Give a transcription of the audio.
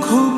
रघुकुल